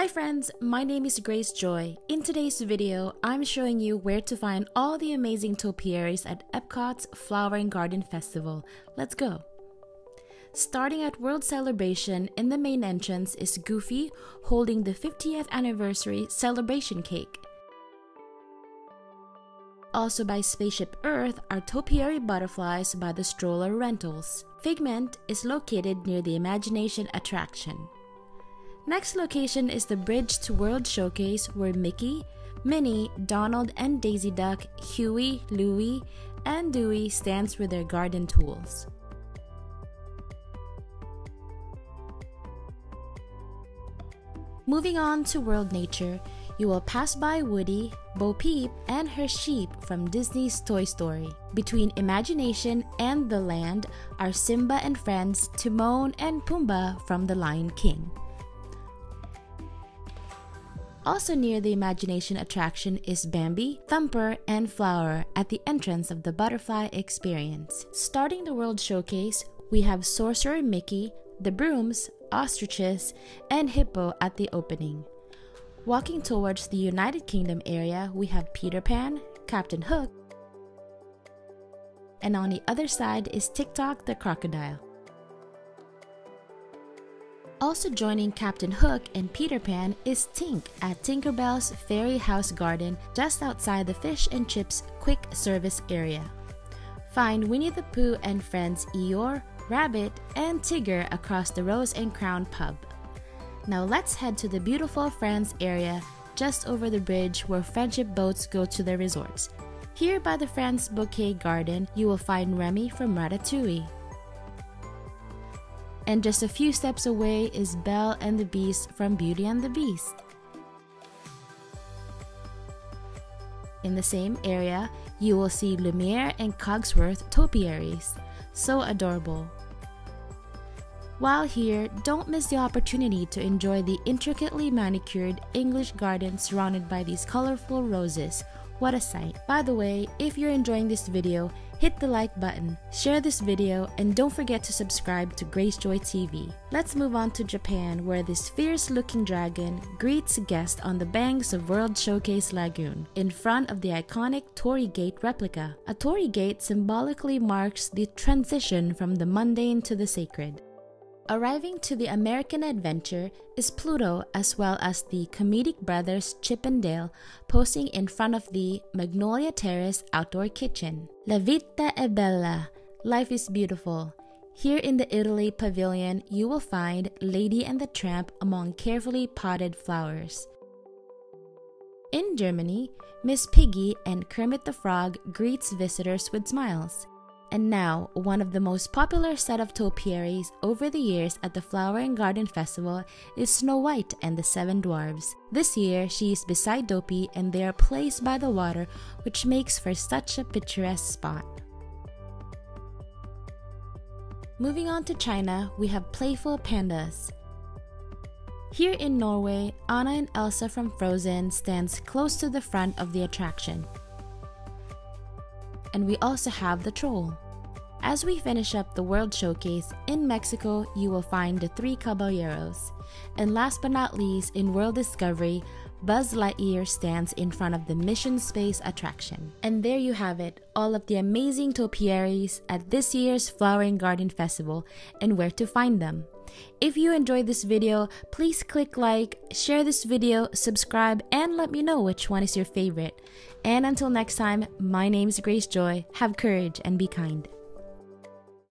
Hi friends, my name is Grace Joy. In today's video, I'm showing you where to find all the amazing topiaries at Epcot's Flower and Garden Festival. Let's go! Starting at World Celebration, in the main entrance is Goofy holding the 50th anniversary celebration cake. Also by Spaceship Earth are topiary butterflies by the Stroller Rentals. Figment is located near the Imagination attraction. Next location is the Bridge to World Showcase where Mickey, Minnie, Donald, and Daisy Duck, Huey, Louie, and Dewey stands with their garden tools. Moving on to World Nature, you will pass by Woody, Bo Peep, and her sheep from Disney's Toy Story. Between Imagination and the land are Simba and friends Timon and Pumbaa from The Lion King. Also near the Imagination attraction is Bambi, Thumper, and Flower at the entrance of the Butterfly Experience. Starting the World Showcase, we have Sorcerer Mickey, the Brooms, Ostriches, and Hippo at the opening. Walking towards the United Kingdom area, we have Peter Pan, Captain Hook, and on the other side is Tick-Tock the crocodile. Also joining Captain Hook and Peter Pan is Tink at Tinkerbell's Fairy House Garden just outside the Fish and Chips quick service area. Find Winnie the Pooh and friends Eeyore, Rabbit, and Tigger across the Rose and Crown pub. Now let's head to the beautiful France area just over the bridge where friendship boats go to their resorts. Here by the France Bouquet Garden, you will find Remy from Ratatouille. And just a few steps away is Belle and the Beast from Beauty and the Beast. In the same area, you will see Lumiere and Cogsworth topiaries. So adorable. While here, don't miss the opportunity to enjoy the intricately manicured English garden surrounded by these colorful roses. What a sight. By the way, if you're enjoying this video, hit the like button, share this video, and don't forget to subscribe to Grace Joy TV. Let's move on to Japan where this fierce looking dragon greets guests on the banks of World Showcase Lagoon in front of the iconic Torii Gate replica. A Torii Gate symbolically marks the transition from the mundane to the sacred. Arriving to the American adventure is Pluto as well as the comedic brothers Chip and Dale posing in front of the Magnolia Terrace outdoor kitchen. La vita è bella, life is beautiful. Here in the Italy pavilion, you will find Lady and the Tramp among carefully potted flowers. In Germany, Miss Piggy and Kermit the Frog greets visitors with smiles. And now, one of the most popular set of topiaries over the years at the Flower and Garden Festival is Snow White and the Seven Dwarfs. This year, she is beside Dopey and they are placed by the water, which makes for such a picturesque spot. Moving on to China, we have playful pandas. Here in Norway, Anna and Elsa from Frozen stands close to the front of the attraction and we also have the troll. As we finish up the World Showcase, in Mexico you will find the Three Caballeros. And last but not least, in World Discovery, Buzz Lightyear stands in front of the Mission Space attraction. And there you have it, all of the amazing topiaries at this year's Flower and Garden Festival and where to find them. If you enjoyed this video, please click like, share this video, subscribe, and let me know which one is your favorite. And until next time, my name is Grace Joy. Have courage and be kind.